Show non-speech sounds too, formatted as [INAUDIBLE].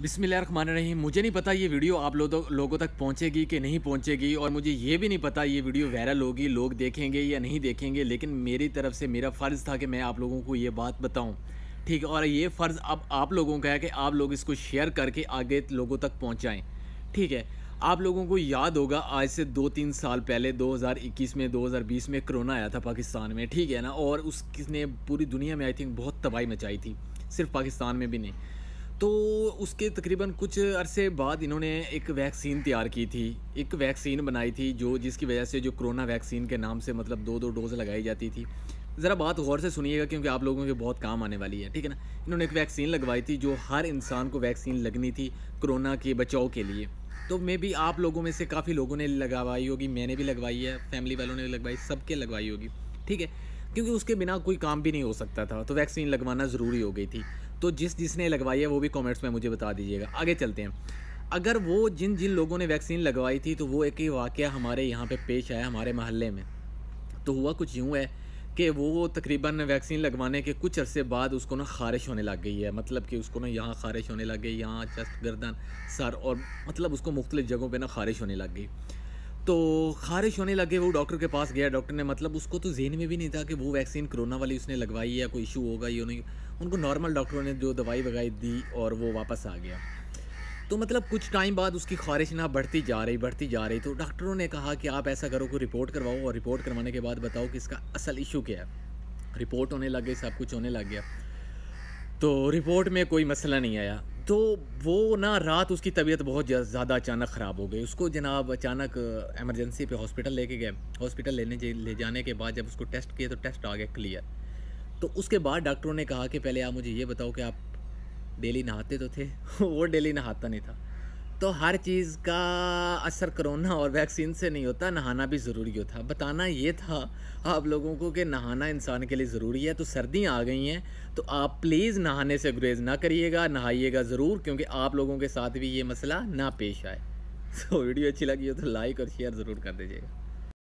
रही मुझे नहीं पता ये वीडियो आप लोगों लोगों तक पहुंचेगी कि नहीं पहुंचेगी, और मुझे ये भी नहीं पता ये वीडियो वायरल होगी, लोग देखेंगे या नहीं देखेंगे, लेकिन मेरी तरफ़ से मेरा फ़र्ज़ था कि मैं आप लोगों को ये बात बताऊँ। ठीक, और ये फ़र्ज़ अब आप लोगों का है कि आप लोग इसको शेयर करके आगे लोगों तक पहुँचाएँ। ठीक है, आप लोगों को याद होगा, आज से दो तीन साल पहले 2021 में 2020 में कोरोना आया था पाकिस्तान में। ठीक है ना, और उसने पूरी दुनिया में आई थिंक बहुत तबाही मचाई थी। सिर्फ़ पाकिस्तान में भी नहीं। तो उसके तकरीबन कुछ अरसे बाद इन्होंने एक वैक्सीन तैयार की थी। एक वैक्सीन बनाई थी जो जिसकी वजह से जो कोरोना वैक्सीन के नाम से मतलब दो दो डोज़ लगाई जाती थी। ज़रा बात गौर से सुनिएगा क्योंकि आप लोगों के बहुत काम आने वाली है, ठीक है ना? इन्होंने एक वैक्सीन लगवाई थी जो हर इंसान को वैक्सीन लगनी थी कोरोना के बचाव के लिए। तो मे भी आप लोगों में से काफ़ी लोगों ने लगवाई होगी, मैंने भी लगवाई है, फैमिली वालों ने भी लगवाई, सबके लगवाई होगी, ठीक है? क्योंकि उसके बिना कोई काम भी नहीं हो सकता था तो वैक्सीन लगवाना ज़रूरी हो गई थी। तो जिस जिसने लगवाई है वो भी कमेंट्स में मुझे बता दीजिएगा। आगे चलते हैं। अगर वो जिन जिन लोगों ने वैक्सीन लगवाई थी तो वो एक ही वाक़ हमारे यहाँ पे पेश आया, हमारे महल्ले में। तो हुआ कुछ यूँ है कि वो तकरीबन वैक्सीन लगवाने के कुछ अरसे बाद उसको ना ख़ारिश होने लग गई है। मतलब कि उसको ना यहाँ ख़ारिश होने लग गई, यहाँ चस्त गर्दन, सर और मतलब उसको मुख्तलिफ़ जगहों पर ना ख़ारिश होने लग गई। तो ख़ारिश होने लगे, वो डॉक्टर के पास गया। डॉक्टर ने मतलब उसको तो जहन में भी नहीं था कि वो वैक्सीन कोरोना वाली उसने लगवाई है कोई इशू होगा, या नहीं। उनको नॉर्मल डॉक्टरों ने जो दवाई वगाई दी और वो वापस आ गया। तो मतलब कुछ टाइम बाद उसकी ख्वाहिश ना बढ़ती जा रही, बढ़ती जा रही। तो डॉक्टरों ने कहा कि आप ऐसा करो कि रिपोर्ट करवाओ और रिपोर्ट करवाने के बाद बताओ कि इसका असल इशू क्या है। रिपोर्ट होने लग गई, सब कुछ होने लग गया। तो रिपोर्ट में कोई मसला नहीं आया। तो वो ना रात उसकी तबीयत बहुत ज़्यादा अचानक ख़राब हो गई। उसको जनाब अचानक एमरजेंसी पे हॉस्पिटल लेके गए। हॉस्पिटल लेने ले जाने के बाद जब उसको टेस्ट किए तो टेस्ट आ गया क्लियर तो उसके बाद डॉक्टरों ने कहा कि, पहले आप मुझे ये बताओ कि आप डेली नहाते तो थे? [LAUGHS] वो डेली नहाता नहीं था। तो हर चीज़ का असर करोना और वैक्सीन से नहीं होता, नहाना भी ज़रूरी होता बताना ये था, आप लोगों को कि नहाना इंसान के लिए ज़रूरी है तो सर्दियाँ आ गई हैं तो आप प्लीज़ नहाने से गुरेज ना करिएगा, नहाइएगा ज़रूर, क्योंकि आप लोगों के साथ भी ये मसला ना पेश आए। [LAUGHS] तो वीडियो अच्छी लगी हो तो लाइक और शेयर ज़रूर कर दीजिएगा।